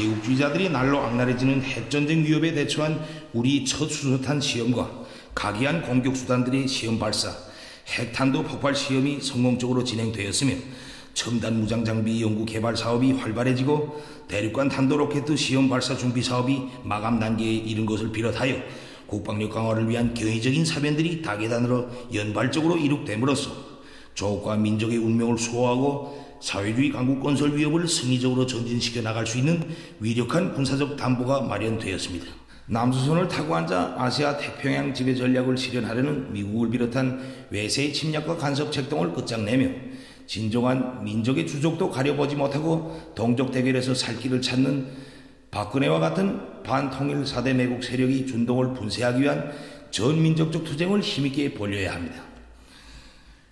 제국주의자들이 날로 악랄해지는 핵전쟁 위협에 대처한 우리 첫 수소탄 시험과 각이한 공격 수단들의 시험 발사, 핵탄도 폭발 시험이 성공적으로 진행되었으며 첨단 무장 장비 연구 개발 사업이 활발해지고 대륙간 탄도 로켓 시험 발사 준비 사업이 마감 단계에 이른 것을 비롯하여 국방력 강화를 위한 경의적인 사변들이 다계단으로 연발적으로 이룩됨으로써 조국과 민족의 운명을 수호하고 사회주의 강국 건설 위협을 승리적으로 전진시켜 나갈 수 있는 위력한 군사적 담보가 마련되었습니다. 남수선을 타고 앉아 아시아 태평양 지배 전략을 실현하려는 미국을 비롯한 외세의 침략과 간섭 책동을 끝장내며 진정한 민족의 주족도 가려보지 못하고 동족 대결에서 살 길을 찾는 박근혜와 같은 반통일 사대 매국 세력이 준동을 분쇄하기 위한 전민족적 투쟁을 힘있게 벌려야 합니다.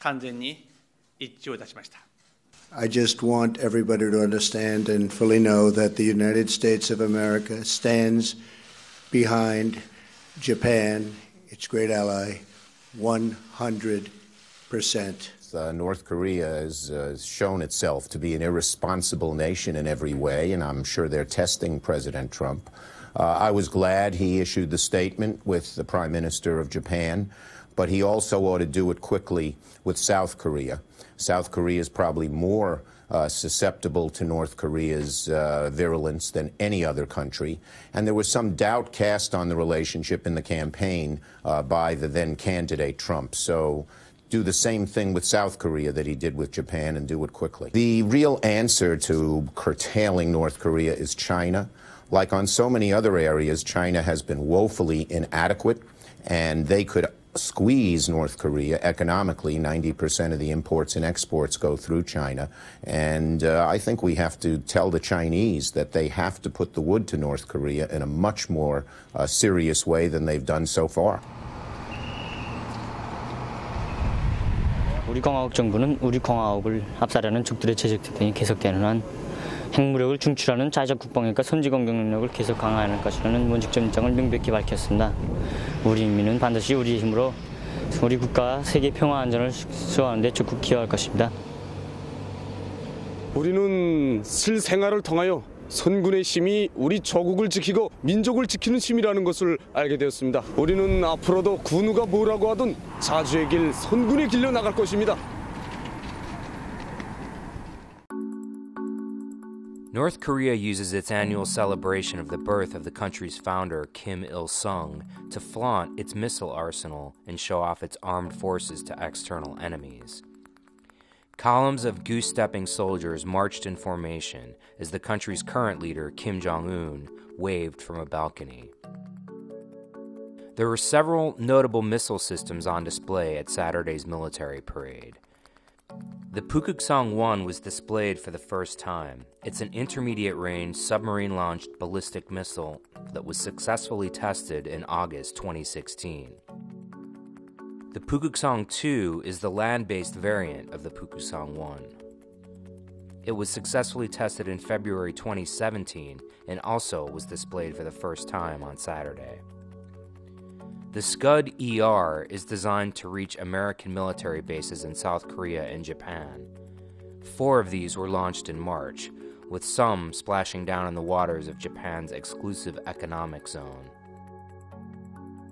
完全に一致をいたしました I just want everybody to understand and fully know that the United States of America stands behind Japan, its great ally, 100 percent. Uh, North Korea has uh, shown itself to be an irresponsible nation in every way, and I'm sure they're testing President Trump. Uh, I was glad he issued the statement with the Prime Minister of Japan, but he also ought to do it quickly with South Korea. South Korea is probably more uh, susceptible to North Korea's uh, virulence than any other country. And there was some doubt cast on the relationship in the campaign uh, by the then candidate Trump. So do the same thing with South Korea that he did with Japan and do it quickly. The real answer to curtailing North Korea is China. Like on so many other areas, China has been woefully inadequate, and they could squeeze North Korea economically. 90% of the imports and exports go through China. And uh, I think we have to tell the Chinese that they have to put the wood to North Korea in a much more uh, serious way than they've done so far. 우리 공화국 정부는 우리 공화국을 압살하는 적들의 제적 등이 계속되는 한 핵무력을 중출하는 자적 국방력과 선지 공격 능력을 계속 강화하는 것이라는 원칙적 입장을 명백히 밝혔습니다. 우리 인민은 반드시 우리의 힘으로 우리 국가와 세계 평화 안전을 수호하는 데 적극 기여할 것입니다. 우리는 실생활을 통하여 선군의 힘이 우리 조국을 지키고 민족을 지키는 힘이라는 것을 알게 되었습니다. 우리는 앞으로도 군우가 뭐라고 하든 자주의 길, 선군의 길로 나갈 것입니다. North Korea uses its annual celebration of the birth of the country's founder, Kim Il sung, to flaunt its missile arsenal and show off its armed forces to external enemies. Columns of goose stepping soldiers marched in formation as the country's current leader, Kim Jong un, waved from a balcony. There were several notable missile systems on display at Saturday's military parade. The Pukguksong 1 was displayed for the first time. It's an intermediate range submarine launched ballistic missile that was successfully tested in August 2016. The Pukguksong 2 is the land based variant of the Pukguksong 1. It was successfully tested in February 2017 and also was displayed for the first time on Saturday. The Scud ER is designed to reach American military bases in South Korea and Japan. Four of these were launched in March, with some splashing down in the waters of Japan's exclusive economic zone.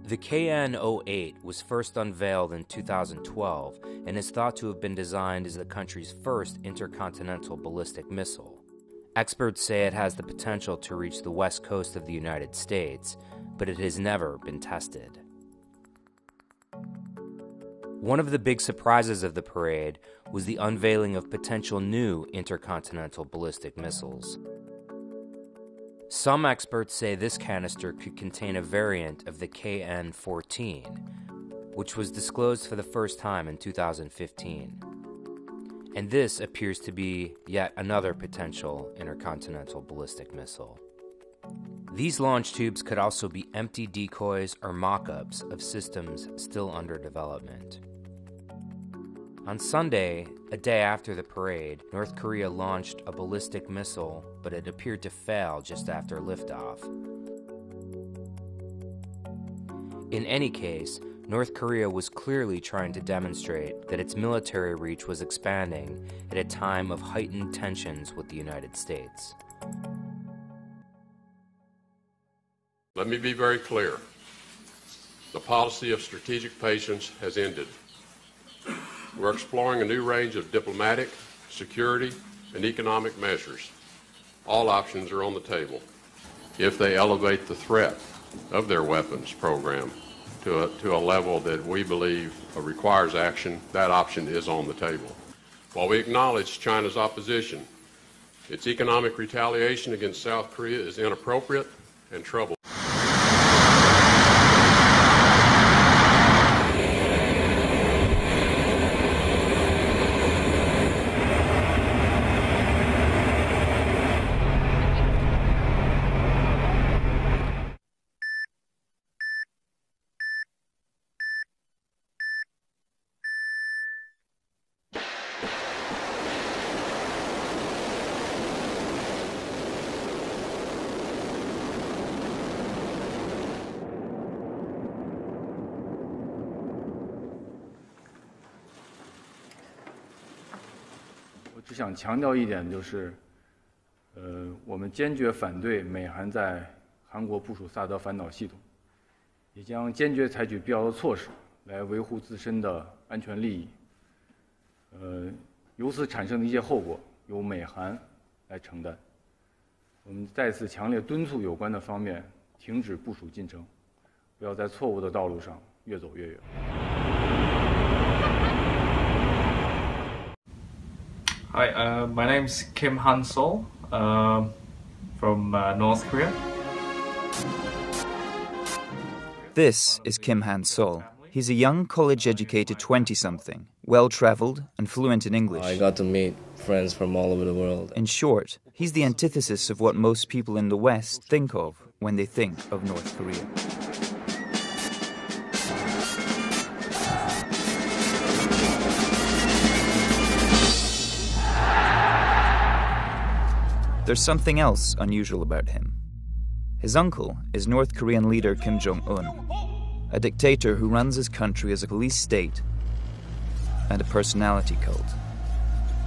The KN 08 was first unveiled in 2012 and is thought to have been designed as the country's first intercontinental ballistic missile. Experts say it has the potential to reach the west coast of the United States, but it has never been tested. One of the big surprises of the parade was the unveiling of potential new intercontinental ballistic missiles. Some experts say this canister could contain a variant of the KN 14, which was disclosed for the first time in 2015. And this appears to be yet another potential intercontinental ballistic missile. These launch tubes could also be empty decoys or mock ups of systems still under development. On Sunday, a day after the parade, North Korea launched a ballistic missile, but it appeared to fail just after liftoff. In any case, North Korea was clearly trying to demonstrate that its military reach was expanding at a time of heightened tensions with the United States. Let me be very clear. The policy of strategic patience has ended. We're exploring a new range of diplomatic, security, and economic measures. All options are on the table. If they elevate the threat of their weapons program to a, to a level that we believe requires action, that option is on the table. While we acknowledge China's opposition, its economic retaliation against South Korea is inappropriate and troublesome. 只想强调一点，就是，呃，我们坚决反对美韩在韩国部署萨德反导系统，也将坚决采取必要的措施来维护自身的安全利益。呃，由此产生的一些后果由美韩来承担。我们再次强烈敦促有关的方面停止部署进程，不要在错误的道路上越走越远。Hi, uh, my name's Kim Han Sol um from uh, North Korea. This is Kim Han Sol. He's a young college educated 20 something, well traveled and fluent in English. I got to meet friends from all over the world. In short, he's the antithesis of what most people in the West think of when they think of North Korea. There's something else unusual about him. His uncle is North Korean leader Kim Jong un, a dictator who runs his country as a police state and a personality cult.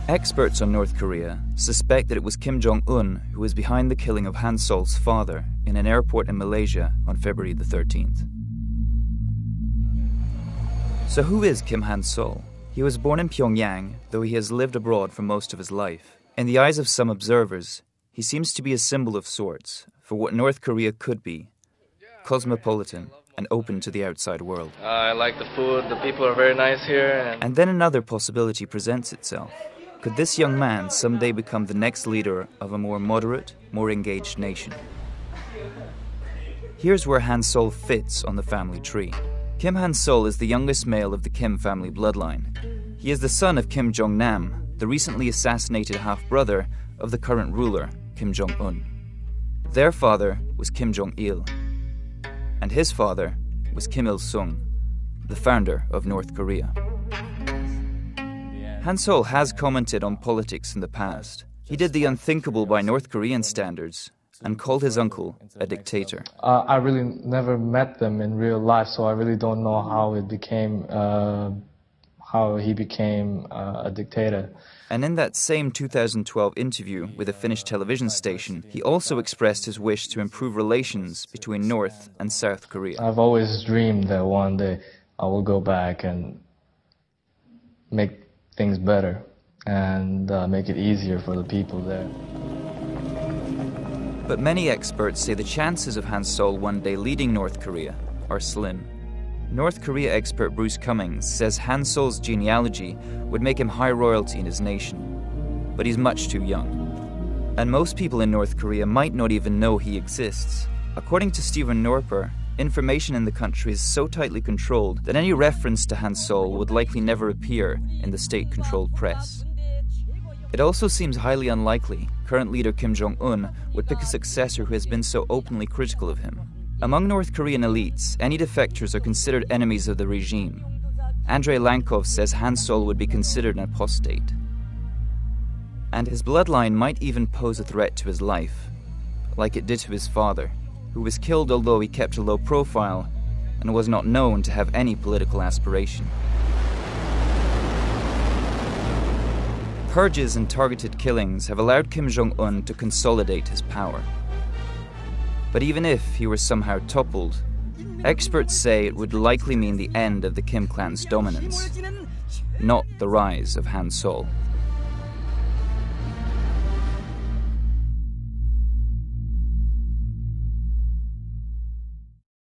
Experts on North Korea suspect that it was Kim Jong un who was behind the killing of Han Sol's father in an airport in Malaysia on February the 13th. So, who is Kim Han Sol? He was born in Pyongyang, though he has lived abroad for most of his life. In the eyes of some observers, he seems to be a symbol of sorts for what North Korea could be cosmopolitan and open to the outside world. Uh, I like the food, the people are very nice here. And And then another possibility presents itself. Could this young man someday become the next leader of a more moderate, more engaged nation? Here's where Han Sol fits on the family tree. Kim Han Sol is the youngest male of the Kim family bloodline. He is the son of Kim Jong Nam, the recently assassinated half brother of the current ruler, Kim Jong un. Their father was Kim Jong il, and his father was Kim Il sung, the founder of North Korea. Han Sol has commented on politics in the past. He did the unthinkable by North Korean standards and called his uncle a dictator. Uh, I really never met them in real life, so I really don't know how it became, uh, how he became uh, a dictator. And in that same 2012 interview with a Finnish television station, he also expressed his wish to improve relations between North and South Korea. I've always dreamed that one day I will go back and make things better and uh, make it easier for the people there. But many experts say the chances of Han Sol one day leading North Korea are slim. North Korea expert Bruce Cumings says Han Sol's genealogy would make him high royalty in his nation, but he's much too young. And most people in North Korea might not even know he exists. According to Stephen Noerper, information in the country is so tightly controlled that any reference to Han Sol would likely never appear in the state controlled press. It also seems highly unlikely current leader Kim Jong un would pick a successor who has been so openly critical of him. Among North Korean elites, any defectors are considered enemies of the regime. Andrei Lankov says Hansol would be considered an apostate. And his bloodline might even pose a threat to his life, like it did to his father, who was killed although he kept a low profile and was not known to have any political aspiration. Purges and targeted killings have allowed Kim Jong un to consolidate his power. But even if he were somehow toppled, experts say it would likely mean the end of the Kim clan's dominance, not the rise of Han Sol.